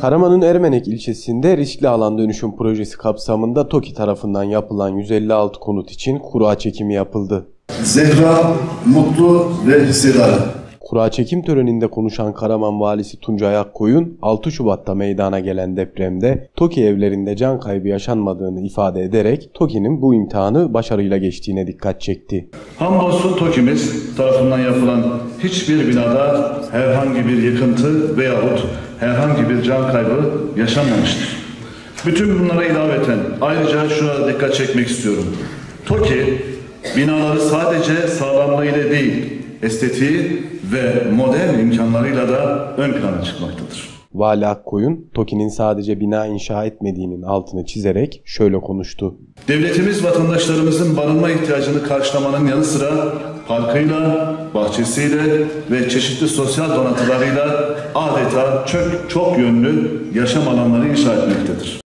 Karaman'ın Ermenek ilçesinde riskli alan dönüşüm projesi kapsamında TOKİ tarafından yapılan 156 konut için kura çekimi yapıldı. Zehra mutlu ve hissedar. Kura çekim töreninde konuşan Karaman valisi Tuncay Akkoyun, 6 Şubat'ta meydana gelen depremde TOKİ evlerinde can kaybı yaşanmadığını ifade ederek TOKİ'nin bu imtihanı başarıyla geçtiğine dikkat çekti. Hamdolsun TOKİ'miz tarafından yapılan hiçbir binada herhangi bir yıkıntı veyahut herhangi bir can kaybı yaşanmamıştır. Bütün bunlara ilaveten ayrıca şuna dikkat çekmek istiyorum. TOKİ binaları sadece sağlamlığıyla değil, estetiği ve modern imkanlarıyla da ön plana çıkmaktadır. Vali Akkoyun, TOKİ'nin sadece bina inşa etmediğinin altını çizerek şöyle konuştu. Devletimiz vatandaşlarımızın barınma ihtiyacını karşılamanın yanı sıra parkıyla, bahçesiyle ve çeşitli sosyal donatılarıyla adeta çok, çok yönlü yaşam alanları inşa etmektedir.